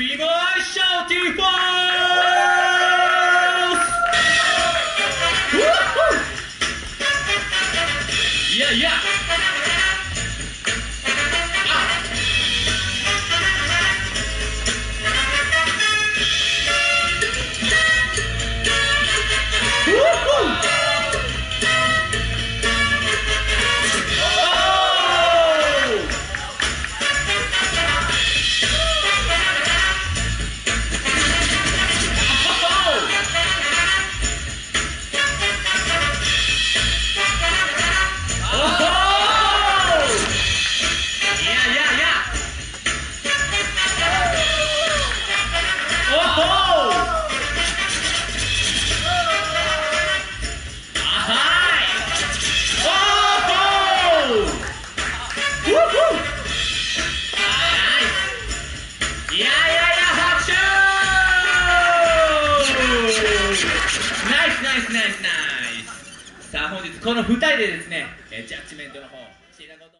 Viva Shorty Force! yeah, yeah. ーティーフォースいやい。やさあ本日この2人でですねジャッジメントの方していただこうと